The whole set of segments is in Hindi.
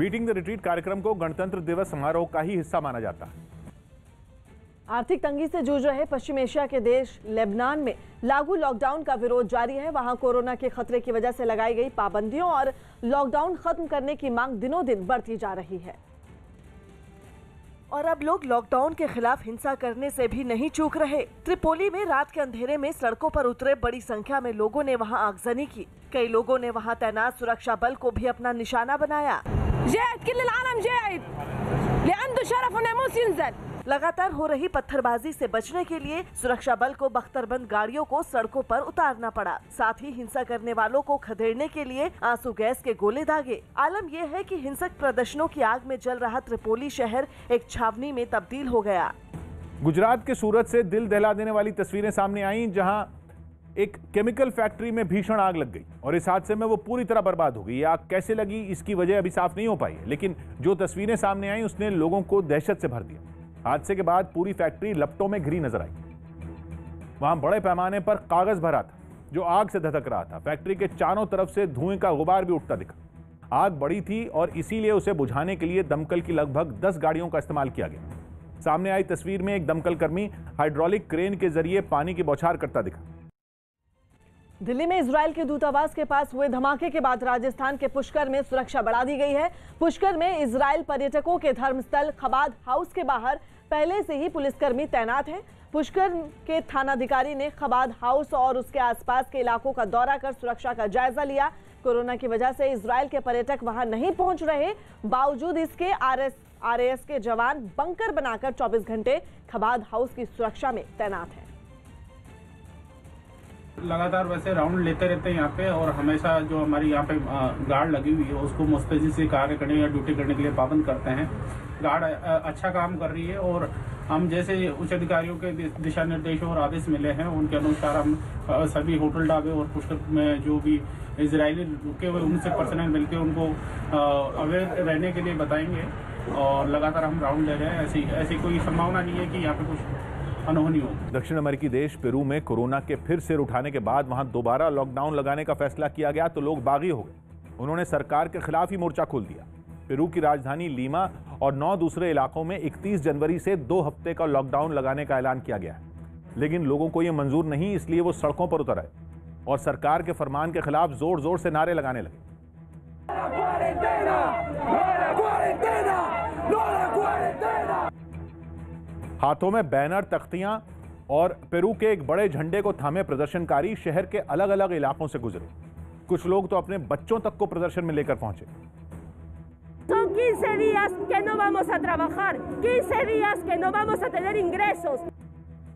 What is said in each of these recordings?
बीटिंग द रिट्रीट कार्यक्रम को गणतंत्र दिवस समारोह का ही हिस्सा माना जाता है। आर्थिक तंगी से जूझ रहे पश्चिम एशिया के देश लेबनान में लागू लॉकडाउन का विरोध जारी है। वहाँ कोरोना के खतरे की वजह से लगाई गई पाबंदियों और लॉकडाउन खत्म करने की मांग दिनों दिन बढ़ती जा रही है। और अब लोग लॉकडाउन के खिलाफ हिंसा करने से भी नहीं चूक रहे। त्रिपोली में रात के अंधेरे में सड़कों पर उतरे बड़ी संख्या में लोगों ने वहाँ आगजनी की। कई लोगों ने वहाँ तैनात सुरक्षा बल को भी अपना निशाना बनाया। लगातार हो रही पत्थरबाजी से बचने के लिए सुरक्षा बल को बख्तरबंद गाड़ियों को सड़कों पर उतारना पड़ा। साथ ही हिंसा करने वालों को खदेड़ने के लिए आँसू गैस के गोले दागे। आलम यह है कि हिंसक प्रदर्शनों की आग में जल रहा त्रिपोली शहर एक छावनी में तब्दील हो गया। गुजरात के सूरत से दिल दहला देने वाली तस्वीरें सामने आई जहाँ एक केमिकल फैक्ट्री में भीषण आग लग गई और इस हादसे में वो पूरी तरह बर्बाद हो गई। आग कैसे लगी, इसकी वजह अभी साफ़ नहीं हो पाई है, लेकिन जो तस्वीरें सामने आई, उसने लोगों को दहशत से भर दिया। हादसे के बाद पूरी फैक्ट्री लपटों में घिरी नज़र आई। वहाँ बड़े पैमाने पर कागज़ भरा था, जो आग से धधक रहा था। फैक्ट्री के चारों तरफ़ से धुएँ का गुबार भी उठता दिखा। आग बड़ी थी और इसीलिए उसे बुझाने के लिए दमकल की लगभग 10 गाड़ियों का इस्तेमाल किया गया। सामने आई तस्वीर में एक दमकल कर्मी हाइड्रोलिक क्रेन के ज़रिए पानी की बौछार करता दिखा। दिल्ली में इसराइल के दूतावास के पास हुए धमाके के बाद राजस्थान के पुष्कर में सुरक्षा बढ़ा दी गई है। पुष्कर में इसराइल पर्यटकों के धर्मस्थल खबाद हाउस के बाहर पहले से ही पुलिसकर्मी तैनात हैं। पुष्कर के थानाधिकारी ने खबाद हाउस और उसके आसपास के इलाकों का दौरा कर सुरक्षा का जायजा लिया। कोरोना की वजह से इसराइल के पर्यटक वहाँ नहीं पहुँच रहे। बावजूद इसके आरएस, आरएएस के जवान बंकर बनाकर 24 घंटे खबाद हाउस की सुरक्षा में तैनात हैं। लगातार वैसे राउंड लेते रहते हैं यहाँ पे और हमेशा जो हमारी यहाँ पे गार्ड लगी हुई है, उसको मुस्तैदी से कार्य करने या ड्यूटी करने के लिए पाबंद करते हैं। गार्ड अच्छा काम कर रही है और हम जैसे उच्च अधिकारियों के दिशा निर्देश और आदेश मिले हैं, उनके अनुसार हम सभी होटल ढाबे और पुष्कर में जो भी इसराइली रुके हुए उनसे पर्सनल मिलकर उनको अवेयर रहने के लिए बताएँगे और लगातार हम राउंड ले रहे हैं। ऐसी ऐसी कोई संभावना नहीं है कि यहाँ पे कुछ अनहोनी हो। दक्षिण अमेरिकी देश पेरू में कोरोना के फिर सिर उठाने के बाद वहाँ दोबारा लॉकडाउन लगाने का फैसला किया गया तो लोग बागी हो गए। उन्होंने सरकार के खिलाफ ही मोर्चा खोल दिया। पेरू की राजधानी लीमा और नौ दूसरे इलाकों में 31 जनवरी से दो हफ़्ते का लॉकडाउन लगाने का ऐलान किया गया है। लेकिन लोगों को यह मंजूर नहीं इसलिए वो सड़कों पर उतर आए और सरकार के फरमान के खिलाफ ज़ोर ज़ोर से नारे लगाने लगे। हाथों में बैनर तख्तियाँ और पेरू के एक बड़े झंडे को थामे प्रदर्शनकारी शहर के अलग अलग इलाकों से गुजरे। कुछ लोग तो अपने बच्चों तक को प्रदर्शन में लेकर पहुँचे। Son 15 días que no vamos a trabajar, 15 días que no vamos a tener ingresos.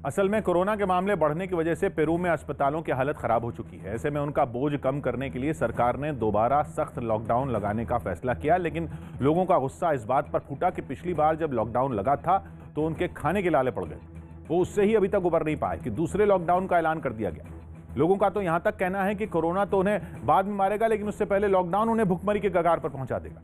असल में कोरोना के मामले बढ़ने की वजह से पेरू में अस्पतालों की हालत खराब हो चुकी है। ऐसे में उनका बोझ कम करने के लिए सरकार ने दोबारा सख्त लॉकडाउन लगाने का फैसला किया लेकिन लोगों का गुस्सा इस बात पर फूटा कि पिछली बार जब लॉकडाउन लगा था तो उनके खाने के लाले पड़ गए। वो उससे ही अभी तक उबर नहीं पाए कि दूसरे लॉकडाउन का ऐलान कर दिया गया। लोगों का तो यहाँ तक कहना है कि कोरोना तो उन्हें बाद में मारेगा, लेकिन उससे पहले लॉकडाउन उन्हें भुखमरी के कगार पर पहुँचा देगा।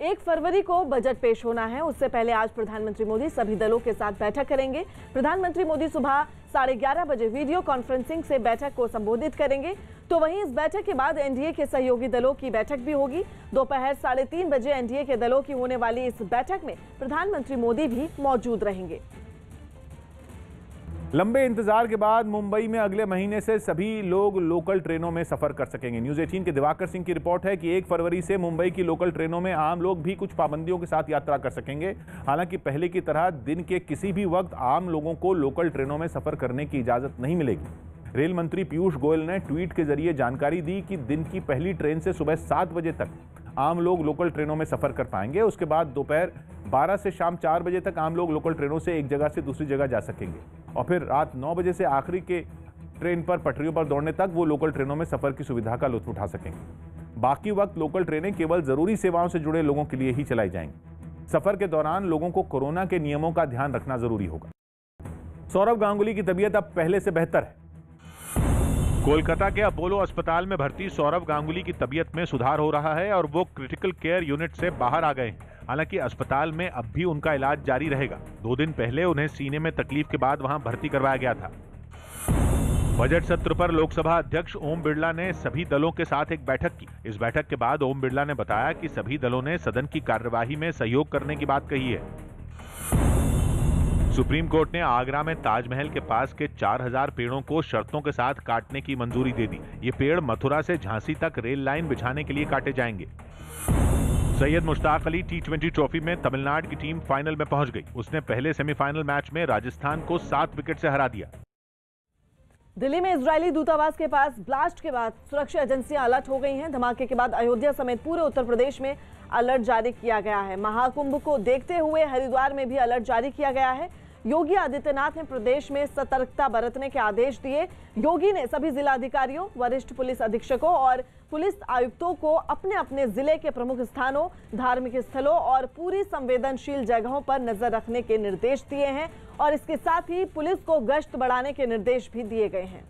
एक फरवरी को बजट पेश होना है। उससे पहले आज प्रधानमंत्री मोदी सभी दलों के साथ बैठक करेंगे। प्रधानमंत्री मोदी सुबह साढ़े ग्यारह बजे वीडियो कॉन्फ्रेंसिंग से बैठक को संबोधित करेंगे। तो वहीं इस बैठक के बाद एनडीए के सहयोगी दलों की बैठक भी होगी। दोपहर साढ़े तीन बजे एनडीए के दलों की होने वाली इस बैठक में प्रधानमंत्री मोदी भी मौजूद रहेंगे। लंबे इंतज़ार के बाद मुंबई में अगले महीने से सभी लोग लोकल ट्रेनों में सफ़र कर सकेंगे। न्यूज़ 18 के दिवाकर सिंह की रिपोर्ट है कि एक फरवरी से मुंबई की लोकल ट्रेनों में आम लोग भी कुछ पाबंदियों के साथ यात्रा कर सकेंगे। हालाँकि पहले की तरह दिन के किसी भी वक्त आम लोगों को लोकल ट्रेनों में सफ़र करने की इजाज़त नहीं मिलेगी। रेल मंत्री पीयूष गोयल ने ट्वीट के ज़रिए जानकारी दी कि दिन की पहली ट्रेन से सुबह सात बजे तक आम लोग लोकल ट्रेनों में सफ़र कर पाएँगे। उसके बाद दोपहर 12 से शाम 4 बजे तक आम लोग लोकल ट्रेनों से एक जगह से दूसरी जगह जा सकेंगे। और फिर रात 9 बजे से आखिरी के ट्रेन पर, पटरियों पर दौड़ने तक वो लोकल ट्रेनों में सफ़र की सुविधा का लुत्फ उठा सकेंगे। बाकी वक्त लोकल ट्रेनें केवल ज़रूरी सेवाओं से जुड़े लोगों के लिए ही चलाई जाएँगी। सफ़र के दौरान लोगों को कोरोना के नियमों का ध्यान रखना ज़रूरी होगा। सौरभ गांगुली की तबीयत अब पहले से बेहतर है। कोलकाता के अपोलो अस्पताल में भर्ती सौरभ गांगुली की तबीयत में सुधार हो रहा है और वो क्रिटिकल केयर यूनिट से बाहर आ गए। हालाँकि अस्पताल में अब भी उनका इलाज जारी रहेगा। दो दिन पहले उन्हें सीने में तकलीफ़ के बाद वहाँ भर्ती करवाया गया था। बजट सत्र पर लोकसभा अध्यक्ष ओम बिरला ने सभी दलों के साथ एक बैठक की। इस बैठक के बाद ओम बिरला ने बताया कि सभी दलों ने सदन की कार्यवाही में सहयोग करने की बात कही है। सुप्रीम कोर्ट ने आगरा में ताजमहल के पास के 4000 पेड़ों को शर्तों के साथ काटने की मंजूरी दे दी। ये पेड़ मथुरा से झांसी तक रेल लाइन बिछाने के लिए काटे जाएँगे। Syed Mushtaq Ali T twenty trophy में तमिलनाडु की टीम फाइनल में पहुँच गई। उसने पहले सेमीफाइनल मैच में राजस्थान को सात विकेट से हरा दिया। दिल्ली में इजरायली दूतावास के पास ब्लास्ट के बाद सुरक्षा एजेंसियाँ अलर्ट हो गई हैं। धमाके के बाद अयोध्या समेत पूरे उत्तर प्रदेश में अलर्ट जारी किया गया है। महाकुंभ को देखते हुए हरिद्वार में भी अलर्ट जारी किया गया है। योगी आदित्यनाथ ने प्रदेश में सतर्कता बरतने के आदेश दिए। योगी ने सभी जिलाधिकारियों, वरिष्ठ पुलिस अधीक्षकों और पुलिस आयुक्तों को अपने अपने ज़िले के प्रमुख स्थानों, धार्मिक स्थलों और पूरी संवेदनशील जगहों पर नज़र रखने के निर्देश दिए हैं और इसके साथ ही पुलिस को गश्त बढ़ाने के निर्देश भी दिए गए हैं।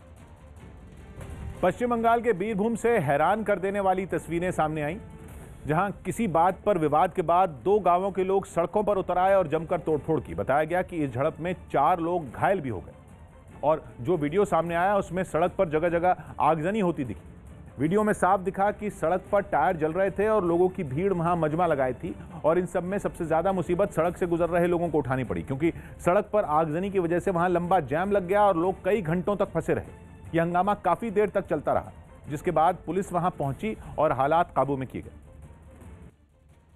पश्चिम बंगाल के बीरभूम से हैरान कर देने वाली तस्वीरें सामने आई। जहाँ किसी बात पर विवाद के बाद दो गाँवों के लोग सड़कों पर उतर आए और जमकर तोड़फोड़ की। बताया गया कि इस झड़प में चार लोग घायल भी हो गए और जो वीडियो सामने आया उसमें सड़क पर जगह जगह आगजनी होती दिखी। वीडियो में साफ़ दिखा कि सड़क पर टायर जल रहे थे और लोगों की भीड़ वहाँ मजमा लगाई थी और इन सब में सबसे ज़्यादा मुसीबत सड़क से गुजर रहे लोगों को उठानी पड़ी, क्योंकि सड़क पर आगजनी की वजह से वहाँ लंबा जैम लग गया और लोग कई घंटों तक फंसे रहे। यह हंगामा काफ़ी देर तक चलता रहा, जिसके बाद पुलिस वहाँ पहुँची और हालात काबू में किए गए।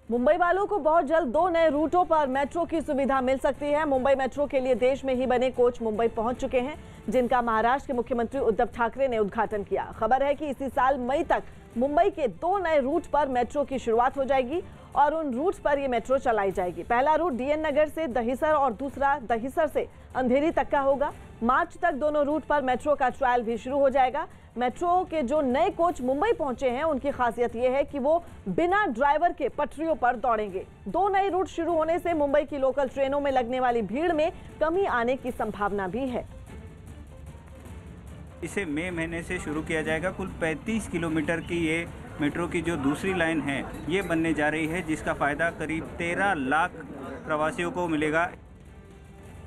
मुंबई वालों को बहुत जल्द दो नए रूटों पर मेट्रो की सुविधा मिल सकती है। मुंबई मेट्रो के लिए देश में ही बने कोच मुंबई पहुँच चुके हैं, जिनका महाराष्ट्र के मुख्यमंत्री उद्धव ठाकरे ने उद्घाटन किया। खबर है कि इसी साल मई तक मुंबई के दो नए रूट पर मेट्रो की शुरुआत हो जाएगी और उन रूट पर ये मेट्रो चलाई जाएगी। पहला रूट डीएन नगर से दहिसर और दूसरा दहिसर से अंधेरी तक का होगा। मार्च तक दोनों रूट पर मेट्रो का ट्रायल भी शुरू हो जाएगा। मेट्रो के जो नए कोच मुंबई पहुँचे हैं उनकी खासियत यह है कि वो बिना ड्राइवर के पटरियों पर दौड़ेंगे। दो नए रूट शुरू होने से मुंबई की लोकल ट्रेनों में लगने वाली भीड़ में कमी आने की संभावना भी है। इसे मई महीने से शुरू किया जाएगा। कुल 35 किलोमीटर की ये मेट्रो की जो दूसरी लाइन है ये बनने जा रही है जिसका फ़ायदा करीब 13 लाख प्रवासियों को मिलेगा।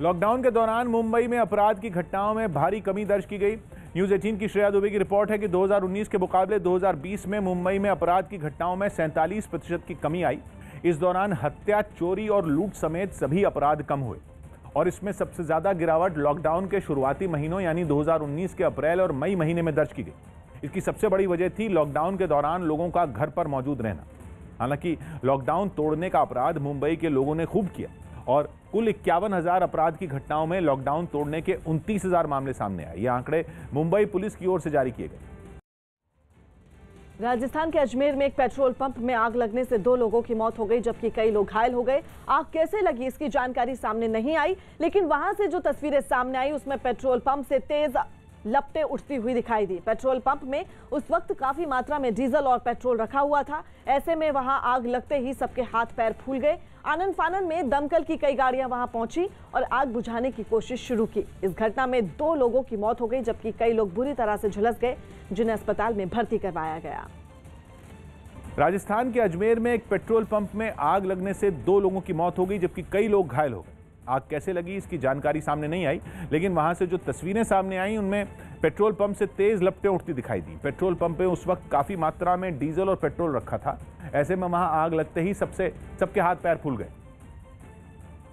लॉकडाउन के दौरान मुंबई में अपराध की घटनाओं में भारी कमी दर्ज की गई। न्यूज़ 18 की श्रेया दुबे की रिपोर्ट है कि 2019 के मुकाबले 2020 में मुंबई में अपराध की घटनाओं में सैंतालीस प्रतिशत की कमी आई। इस दौरान हत्या, चोरी और लूट समेत सभी अपराध कम हुए। और इसमें सबसे ज़्यादा गिरावट लॉकडाउन के शुरुआती महीनों, यानी 2019 के अप्रैल और मई महीने में दर्ज की गई। इसकी सबसे बड़ी वजह थी लॉकडाउन के दौरान लोगों का घर पर मौजूद रहना। हालाँकि लॉकडाउन तोड़ने का अपराध मुंबई के लोगों ने खूब किया। और कुल इक्यावन हज़ार अपराध की घटनाओं में लॉकडाउन तोड़ने के उनतीस हज़ार मामले सामने आए। ये आंकड़े मुंबई पुलिस की ओर से जारी किए गए। राजस्थान के अजमेर में एक पेट्रोल पंप में आग लगने से दो लोगों की मौत हो गई, जबकि कई लोग घायल हो गए। आग कैसे लगी, इसकी जानकारी सामने नहीं आई, लेकिन वहाँ से जो तस्वीरें सामने आई, उसमें पेट्रोल पंप से तेज लपटे उठती हुई दिखाई दी। पेट्रोल पंप में उस वक्त काफ़ी मात्रा में डीजल और पेट्रोल रखा हुआ था। ऐसे में वहाँ आग लगते ही सबके हाथ पैर फूल गए। आनंद फानन में दमकल की कई गाड़ियाँ वहाँ पहुँची और आग बुझाने की कोशिश शुरू की। इस घटना में दो लोगों की मौत हो गई, जबकि कई लोग बुरी तरह से झुलस गए, जिन्हें अस्पताल में भर्ती करवाया गया। राजस्थान के अजमेर में एक पेट्रोल पंप में आग लगने से दो लोगों की मौत हो गई, जबकि कई लोग घायल हो गए। आग कैसे लगी, इसकी जानकारी सामने नहीं आई, लेकिन वहाँ से जो तस्वीरें सामने आई, उनमें पेट्रोल पंप से तेज लपटें उठती दिखाई दी। पेट्रोल पंप पे उस वक्त काफ़ी मात्रा में डीजल और पेट्रोल रखा था। ऐसे में वहाँ आग लगते ही सबसे, सबके हाथ पैर फूल गए।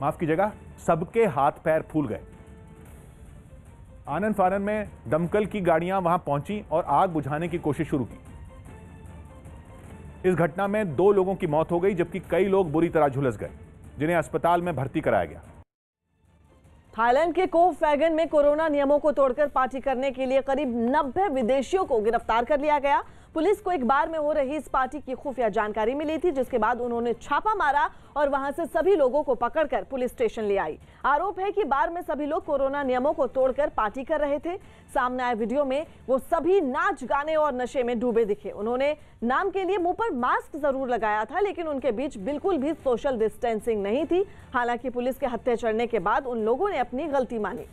माफ़ कीजिएगा, सबके हाथ पैर फूल गए। आनंद फानन में दमकल की गाड़ियाँ वहाँ पहुँची और आग बुझाने की कोशिश शुरू की। इस घटना में दो लोगों की मौत हो गई, जबकि कई लोग बुरी तरह झुलस गए, जिन्हें अस्पताल में भर्ती कराया गया। थाईलैंड के को फैगन में कोरोना नियमों को तोड़कर पार्टी करने के लिए करीब 90 विदेशियों को गिरफ़्तार कर लिया गया। पुलिस को एक बार में हो रही इस पार्टी की खुफिया जानकारी मिली थी, जिसके बाद उन्होंने छापा मारा और वहाँ से सभी लोगों को पकड़कर पुलिस स्टेशन ले आई। आरोप है कि बार में सभी लोग कोरोना नियमों को तोड़कर पार्टी कर रहे थे। सामने आए वीडियो में वो सभी नाच गाने और नशे में डूबे दिखे। उन्होंने नाम के लिए मुँह पर मास्क ज़रूर लगाया था, लेकिन उनके बीच बिल्कुल भी सोशल डिस्टेंसिंग नहीं थी। हालाँकि पुलिस के हत्या चढ़ने के बाद उन लोगों ने अपनी गलती मानी।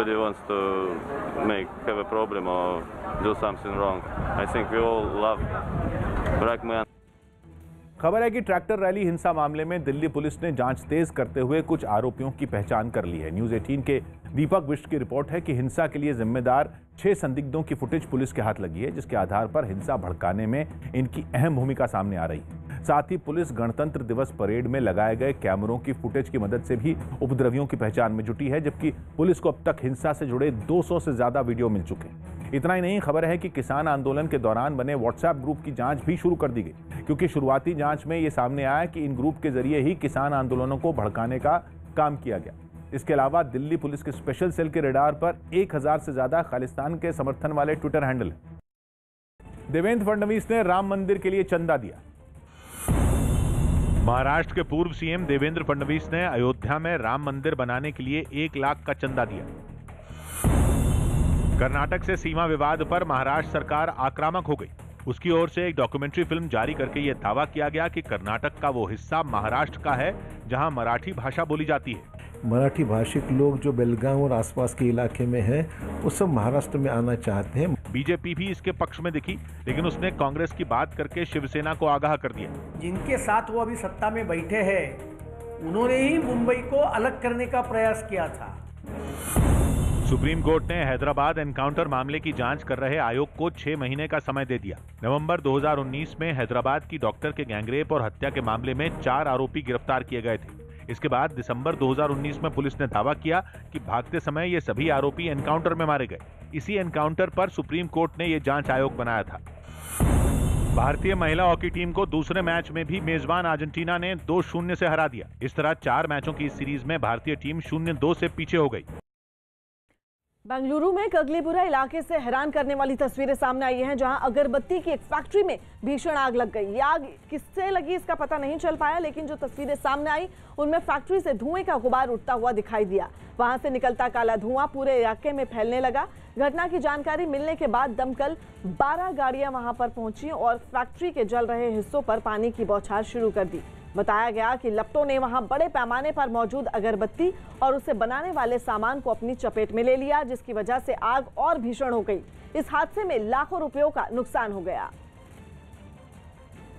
Nobody wants to make, have a problem or do something wrong. I think we all love black. खबर है कि ट्रैक्टर रैली हिंसा मामले में दिल्ली पुलिस ने जाँच तेज करते हुए कुछ आरोपियों की पहचान कर ली है न्यूज़ 18 के दीपक बिष्ट की रिपोर्ट है कि हिंसा के लिए जिम्मेदार छह संदिग्धों की फुटेज पुलिस के हाथ लगी है, जिसके आधार पर हिंसा भड़काने में इनकी अहम भूमिका सामने आ रही है साथ ही पुलिस गणतंत्र दिवस परेड में लगाए गए कैमरों की फुटेज की मदद से भी उपद्रवियों की पहचान में जुटी है, जबकि पुलिस को अब तक हिंसा से जुड़े 200 से ज़्यादा वीडियो मिल चुके हैं। इतना ही नहीं, खबर है कि किसान आंदोलन के दौरान बने व्हाट्सएप ग्रुप की जाँच भी शुरू कर दी गई, क्योंकि शुरुआती जाँच में ये सामने आया कि इन ग्रुप के ज़रिए ही किसान आंदोलनों को भड़काने का काम किया गया। इसके अलावा दिल्ली पुलिस के स्पेशल सेल के रेडार पर 1000 से ज़्यादा खालिस्तान के समर्थन वाले ट्विटर हैंडल हैं। देवेंद्र फडणवीस ने राम मंदिर के लिए चंदा दिया। महाराष्ट्र के पूर्व सीएम देवेंद्र फडणवीस ने अयोध्या में राम मंदिर बनाने के लिए एक लाख का चंदा दिया। कर्नाटक से सीमा विवाद पर महाराष्ट्र सरकार आक्रामक हो गई। उसकी ओर से एक डॉक्यूमेंट्री फ़िल्म जारी करके यह दावा किया गया कि कर्नाटक का वो हिस्सा महाराष्ट्र का है, जहाँ मराठी भाषा बोली जाती है। मराठी भाषिक लोग जो बेलगांव और आसपास के इलाके में हैं वो सब महाराष्ट्र में आना चाहते हैं। बीजेपी भी इसके पक्ष में दिखी लेकिन उसने कांग्रेस की बात करके शिवसेना को आगाह कर दिया। जिनके साथ वो अभी सत्ता में बैठे हैं उन्होंने ही मुंबई को अलग करने का प्रयास किया था। सुप्रीम कोर्ट ने हैदराबाद एनकाउंटर मामले की जाँच कर रहे आयोग को छह महीने का समय दे दिया। नवंबर 2019 में हैदराबाद की डॉक्टर के गैंगरेप और हत्या के मामले में चार आरोपी गिरफ़्तार किए गए थे। इसके बाद दिसंबर 2019 में पुलिस ने दावा किया कि भागते समय ये सभी आरोपी एनकाउंटर में मारे गए। इसी एनकाउंटर पर सुप्रीम कोर्ट ने ये जाँच आयोग बनाया था। भारतीय महिला हॉकी टीम को दूसरे मैच में भी मेजबान अर्जेंटीना ने दो शून्य से हरा दिया। इस तरह चार मैचों की इस सीरीज़ में भारतीय टीम शून्य दो से पीछे हो गई। बेंगलुरु में कगलीपुरा इलाके से हैरान करने वाली तस्वीरें सामने आई हैं, जहाँ अगरबत्ती की एक फैक्ट्री में भीषण आग लग गई। आग किससे लगी इसका पता नहीं चल पाया, लेकिन जो तस्वीरें सामने आई, उनमें फैक्ट्री से धुएँ का गुबार उठता हुआ दिखाई दिया। वहाँ से निकलता काला धुआँ पूरे इलाके में फैलने लगा। घटना की जानकारी मिलने के बाद दमकल 12 गाड़ियाँ वहाँ पर पहुँची और फैक्ट्री के जल रहे हिस्सों पर पानी की बौछार शुरू कर दी। बताया गया कि लपटों ने वहाँ बड़े पैमाने पर मौजूद अगरबत्ती और उसे बनाने वाले सामान को अपनी चपेट में ले लिया, जिसकी वजह से आग और भीषण हो गई। इस हादसे में लाखों रुपयों का नुकसान हो गया।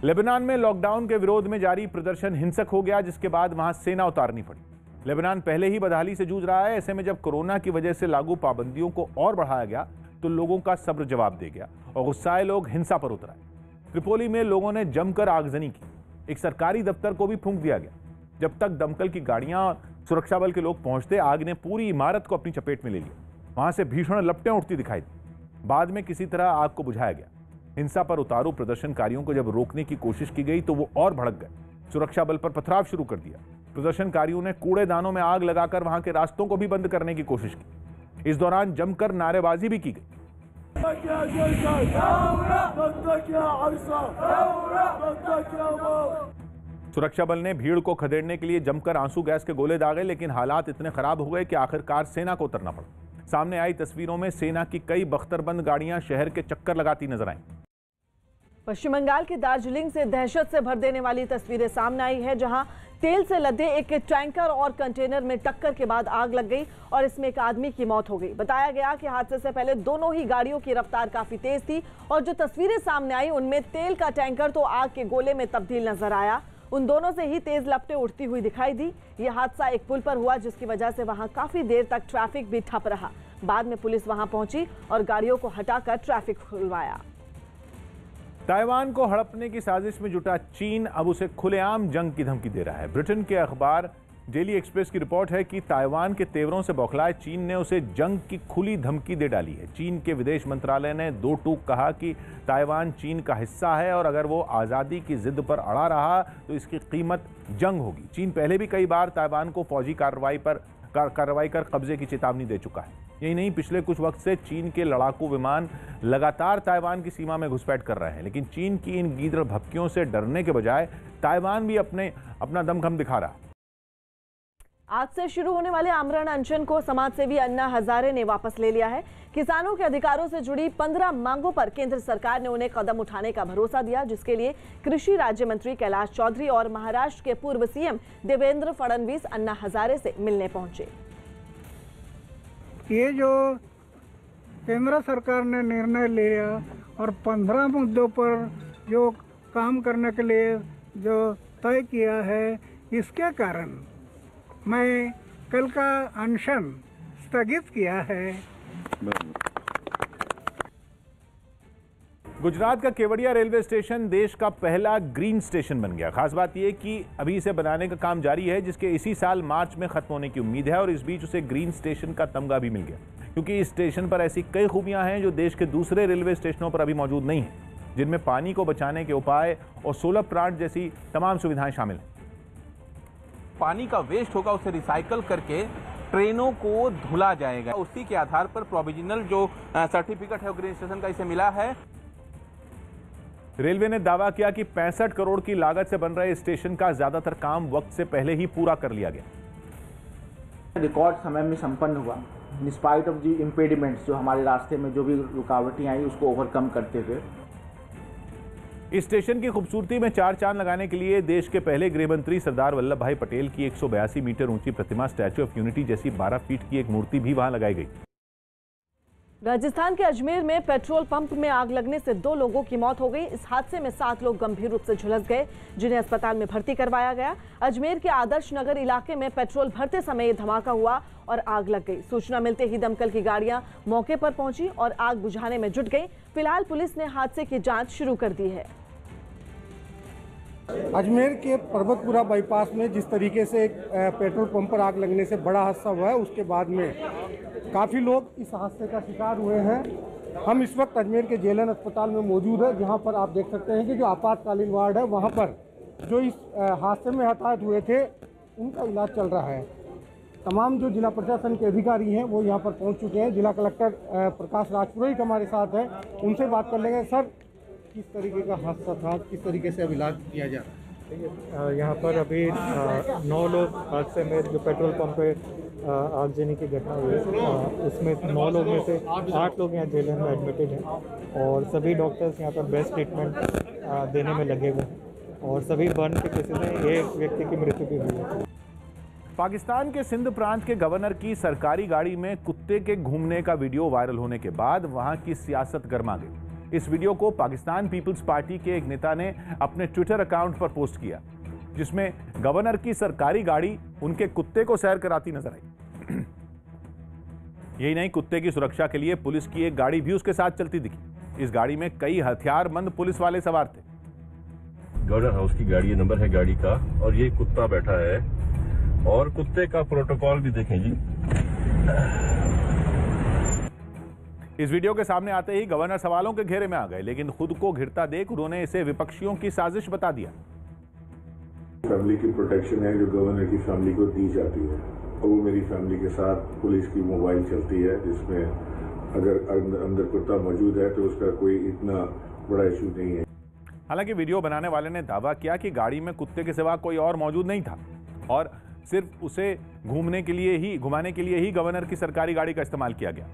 लेबनान में लॉकडाउन के विरोध में जारी प्रदर्शन हिंसक हो गया, जिसके बाद वहाँ सेना उतारनी पड़ी। लेबनान पहले ही बदहाली से जूझ रहा है। ऐसे में जब कोरोना की वजह से लागू पाबंदियों को और बढ़ाया गया तो लोगों का सब्र जवाब दे गया और गुस्साए लोग हिंसा पर उतराए त्रिपोली में लोगों ने जमकर आगजनी की। एक सरकारी दफ्तर को भी फूंक दिया गया, जब तक दमकल की गाड़ियाँ और सुरक्षा बल के लोग पहुँचते, आग ने पूरी इमारत को अपनी चपेट में ले लिया। वहाँ से भीषण लपटें उठती दिखाई दी। बाद में किसी तरह आग को बुझाया गया। हिंसा पर उतारू प्रदर्शनकारियों को जब रोकने की कोशिश की गई तो वो और भड़क गए। सुरक्षा बल पर पथराव शुरू कर दिया। प्रदर्शनकारियों ने कूड़ेदानों में आग लगाकर वहाँ के रास्तों को भी बंद करने की कोशिश की। इस दौरान जमकर नारेबाजी भी की गई। सुरक्षा बल ने भीड़ को खदेड़ने के लिए जमकर आँसू गैस के गोले दागे, लेकिन हालात इतने खराब हो गए कि आखिरकार सेना को उतरना पड़ा। सामने आई तस्वीरों में सेना की कई बख्तरबंद गाड़ियाँ शहर के चक्कर लगाती नज़र आईं। पश्चिम बंगाल के दार्जिलिंग से दहशत से भर देने वाली तस्वीरें सामने आई है, जहाँ तेल से लदे एक टैंकर और कंटेनर में टक्कर के बाद आग लग गई और इसमें एक आदमी की मौत हो गई। बताया गया कि हादसे से पहले दोनों ही गाड़ियों की रफ्तार काफ़ी तेज थी और जो तस्वीरें सामने आई, उनमें तेल का टैंकर तो आग के गोले में तब्दील नज़र आया। उन दोनों से ही तेज लपटे उठती हुई दिखाई दी। यह हादसा एक पुल पर हुआ, जिसकी वजह से वहाँ काफ़ी देर तक ट्रैफ़िक भी ठप रहा। बाद में पुलिस वहाँ पहुँची और गाड़ियों को हटाकर ट्रैफ़िक खुलवाया। ताइवान को हड़पने की साजिश में जुटा चीन अब उसे खुलेआम जंग की धमकी दे रहा है। ब्रिटेन के अखबार डेली एक्सप्रेस की रिपोर्ट है कि ताइवान के तेवरों से बौखलाए चीन ने उसे जंग की खुली धमकी दे डाली है। चीन के विदेश मंत्रालय ने दो टूक कहा कि ताइवान चीन का हिस्सा है और अगर वो आज़ादी की जिद पर अड़ा रहा तो इसकी कीमत जंग होगी। चीन पहले भी कई बार ताइवान को फौजी कार्रवाई पर कार्रवाई कर कब्जे की चेतावनी दे चुका है। यही नहीं, पिछले कुछ वक्त से चीन के लड़ाकू विमान लगातार ताइवान की सीमा में घुसपैठ कर रहे हैं, लेकिन चीन की इन गीदड़ भपकियों से डरने के बजाय ताइवान भी अपने, अपना दमखम दिखा रहा आज से शुरू होने वाले आमरण अनशन को समाजसेवी अन्ना हजारे ने वापस ले लिया है। किसानों के अधिकारों से जुड़ी पंद्रह मांगों पर केंद्र सरकार ने उन्हें कदम उठाने का भरोसा दिया, जिसके लिए कृषि राज्य मंत्री कैलाश चौधरी और महाराष्ट्र के पूर्व सीएम देवेंद्र फडणवीस अन्ना हजारे से मिलने पहुँचे। ये जो केंद्र सरकार ने निर्णय लिया और पंद्रह मुद्दों पर जो काम करने के लिए जो तय किया है, इसके कारण मैं कल का अनशन स्थगित किया है। गुजरात का केवड़िया रेलवे स्टेशन देश का पहला ग्रीन स्टेशन बन गया। खास बात यह कि अभी इसे बनाने का काम जारी है, जिसके इसी साल मार्च में खत्म होने की उम्मीद है और इस बीच उसे ग्रीन स्टेशन का तमगा भी मिल गया। क्योंकि इस स्टेशन पर ऐसी कई खूबियाँ हैं जो देश के दूसरे रेलवे स्टेशनों पर अभी मौजूद नहीं है, जिनमें पानी को बचाने के उपाय और सोलर प्लांट जैसी तमाम सुविधाएँ शामिल हैं। पानी का वेस्ट होगा, उसे रिसाइकल करके ट्रेनों को धुला जाएगा। उसी के आधार पर प्रोविजनल जो सर्टिफिकेट है ग्रीन स्टेशन का इसे मिला है। रेलवे ने दावा किया कि पैंसठ करोड़ की लागत से बन रहे स्टेशन का ज़्यादातर काम वक्त से पहले ही पूरा कर लिया गया। रिकॉर्ड समय में संपन्न हुआ। इंस्पाइट ऑफ़ दी इम्पेडिमेंट्स जो हमारे रास्ते में जो भी रुकावटें आई उसको ओवरकम करते हुए। इस स्टेशन की खूबसूरती में चार चाँद लगाने के लिए देश के पहले गृह मंत्री सरदार वल्लभ भाई पटेल की एक सौ बयासी मीटर ऊँची प्रतिमा स्टैच्यू ऑफ़ यूनिटी जैसी 12 फीट की एक मूर्ति भी वहाँ लगाई गई। राजस्थान के अजमेर में पेट्रोल पंप में आग लगने से दो लोगों की मौत हो गई। इस हादसे में सात लोग गंभीर रूप से झुलस गए, जिन्हें अस्पताल में भर्ती करवाया गया। अजमेर के आदर्श नगर इलाके में पेट्रोल भरते समय ये धमाका हुआ और आग लग गई। सूचना मिलते ही दमकल की गाड़ियाँ मौके पर पहुँची और आग बुझाने में जुट गई। फ़िलहाल पुलिस ने हादसे की जाँच शुरू कर दी है। अजमेर के पर्वतपुरा बाईपास में जिस तरीके से एक पेट्रोल पंप पर आग लगने से बड़ा हादसा हुआ है, उसके बाद में काफ़ी लोग इस हादसे का शिकार हुए हैं। हम इस वक्त अजमेर के जेलन अस्पताल में मौजूद है, जहाँ पर आप देख सकते हैं कि जो आपातकालीन वार्ड है, वहाँ पर जो इस हादसे में हताहत हुए थे, उनका इलाज चल रहा है। तमाम जो जिला प्रशासन के अधिकारी हैं, वो यहाँ पर पहुँच चुके हैं। जिला कलेक्टर प्रकाश राजपुरोहित हमारे साथ हैं, उनसे बात कर लेंगे। सर किस तरीके का हादसा था? किस तरीके से अब इलाज किया जा रहा है? यहाँ पर अभी नौ लोग हादसे में जो पेट्रोल पंप पे आगजनी की घटना हुई। उसमें नौ लोग में से आठ लोग यहाँ जेल में एडमिटेड हैं और सभी डॉक्टर्स यहाँ पर बेस्ट ट्रीटमेंट देने में लगे हुए हैं और सभी बर्न के केसेस में एक व्यक्ति की मृत्यु भी हुई है। पाकिस्तान के सिंध प्रांत के गवर्नर की सरकारी गाड़ी में कुत्ते के घूमने का वीडियो वायरल होने के बाद वहाँ की सियासत गर्मा गई। इस वीडियो को पाकिस्तान पीपल्स पार्टी के एक नेता ने अपने ट्विटर अकाउंट पर पोस्ट किया, जिसमें गवर्नर की सरकारी गाड़ी उनके कुत्ते को सैर कराती नज़र आई। यही नहीं, कुत्ते की सुरक्षा के लिए पुलिस की एक गाड़ी भी उसके साथ चलती दिखी। इस गाड़ी में कई हथियारबंद पुलिस वाले सवार थे। गवर्नर हाउस की गाड़ी नंबर है गाड़ी का, और ये कुत्ता बैठा है। और कुत्ते का प्रोटोकॉल भी देखें जी। इस वीडियो के सामने आते ही गवर्नर सवालों के घेरे में आ गए लेकिन खुद को घिरता देख उन्होंने इसे विपक्षियों की साजिश बता दिया। फैमिली की प्रोटेक्शन है जो गवर्नर की फैमिली को दी जाती है। और वो मेरी फैमिली के साथ पुलिस की मोबाइल चलती है जिसमें अगर अंदर कुत्ता मौजूद है तो उसका कोई इतना बड़ा इशू नहीं है। हालाँकि वीडियो बनाने वाले ने दावा किया कि गाड़ी में कुत्ते के सिवा कोई और मौजूद नहीं था और सिर्फ़ उसे घूमने के लिए ही घुमाने के लिए ही गवर्नर की सरकारी गाड़ी का इस्तेमाल किया गया।